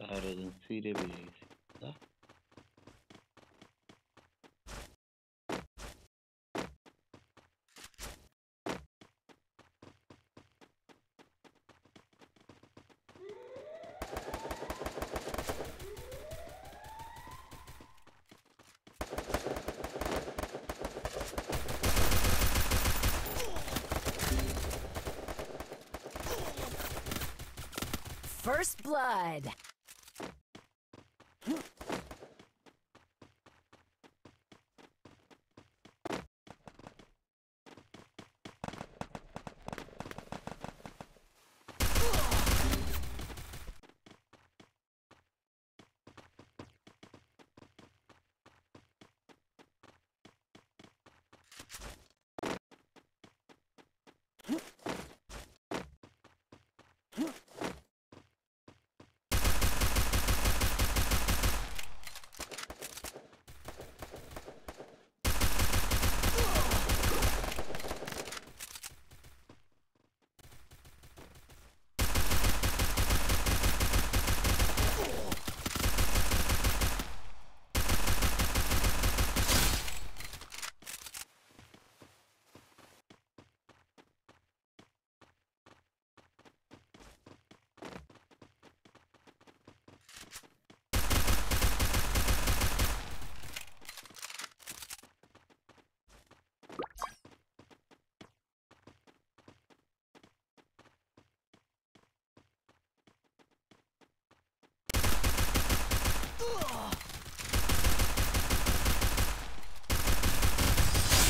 Aradın suyla bir da. First blood.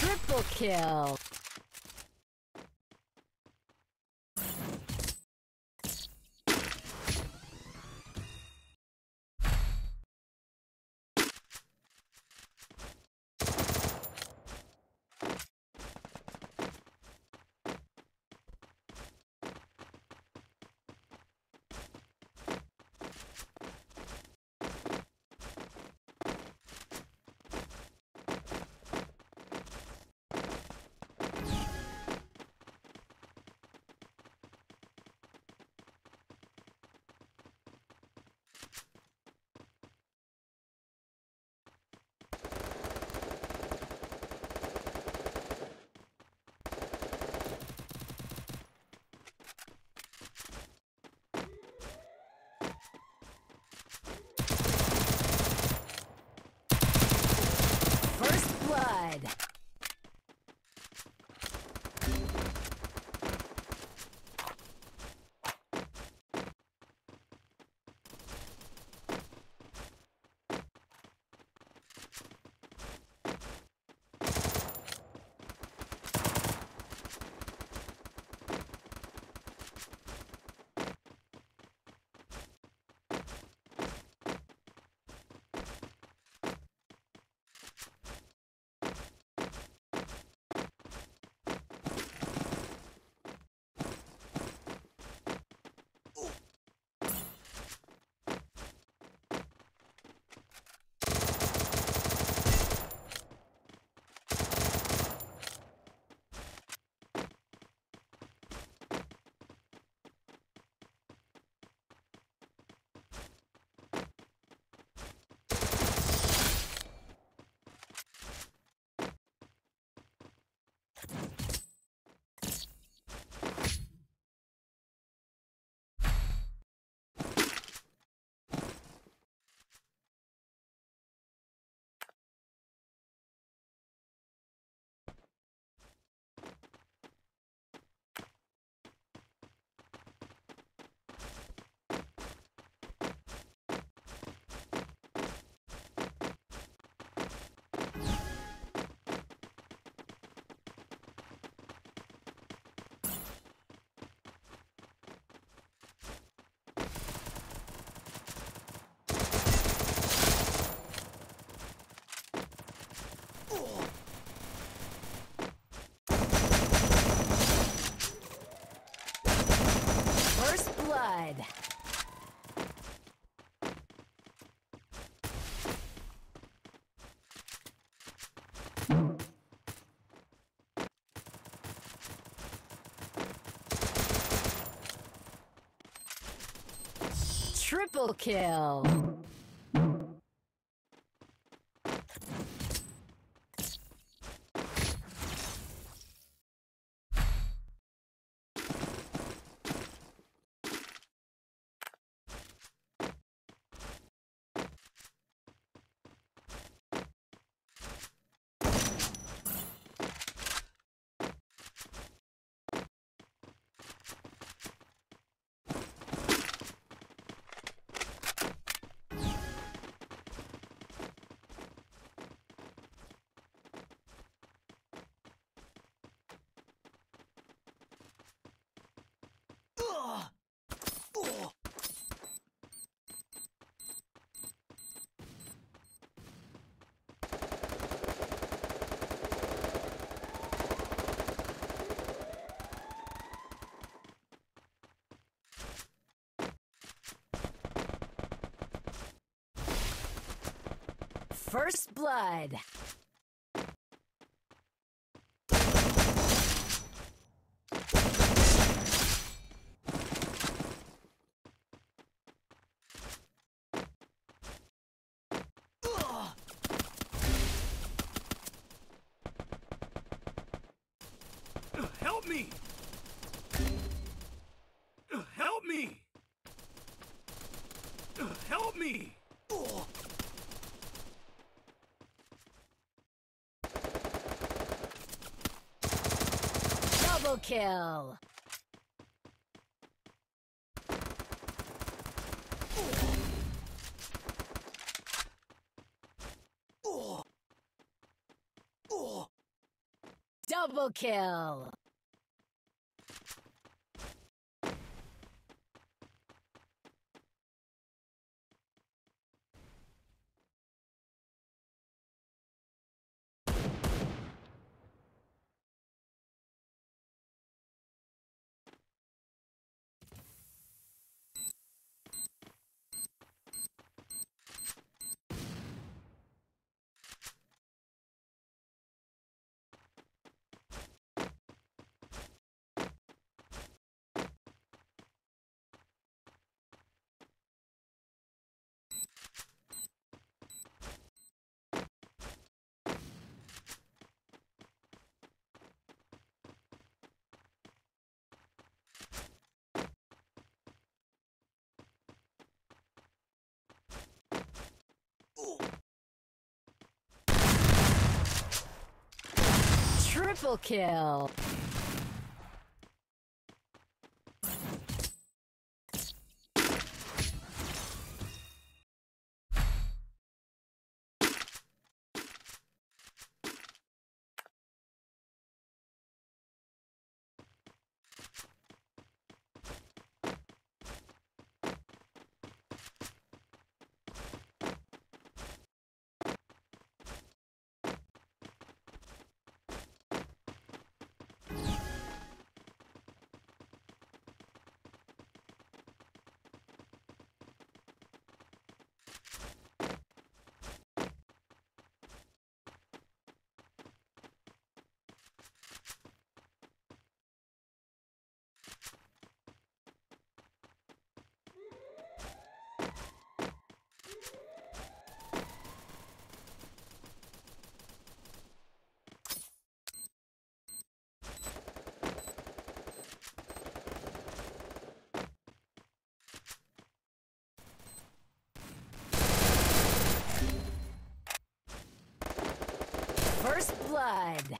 Triple kill. blood. Triple kill. First blood. Help me! Help me! Help me! Double kill. Double kill. Triple kill. First blood.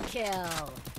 Kill.